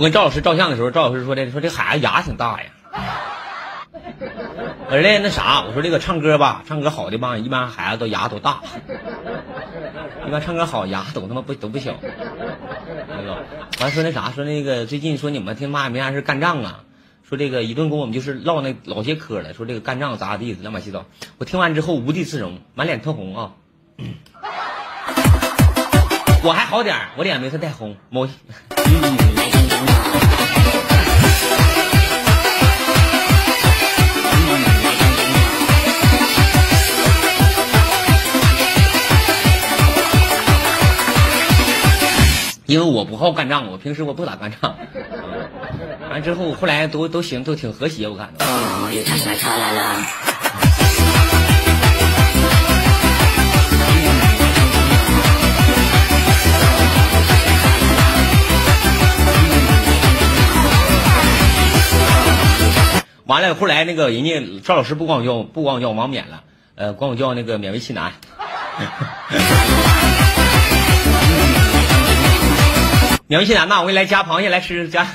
我跟赵老师照相的时候，赵老师说的说这孩子牙挺大呀。我说那那啥，我说这个唱歌吧，唱歌好的吧，一般孩子都牙都大，一般唱歌好牙都他妈不都不小。那个完说那啥，说那个最近说你们听妈也没啥事干仗啊，说这个一顿跟我们就是唠那老些嗑了，说这个干仗咋咋地乱七八糟。我听完之后无地自容，满脸通红啊。我还好点，我脸没他带红。某。因为我不好干仗，我平时我不咋干仗。完之后后来都都行，都挺和谐，我感觉。哦，又唱来唱来了。完了，后来那个人家赵老师不管我叫不管我叫王冕了，呃，管我叫那个勉为其难。良心啊，那我给你来加螃蟹，来吃加。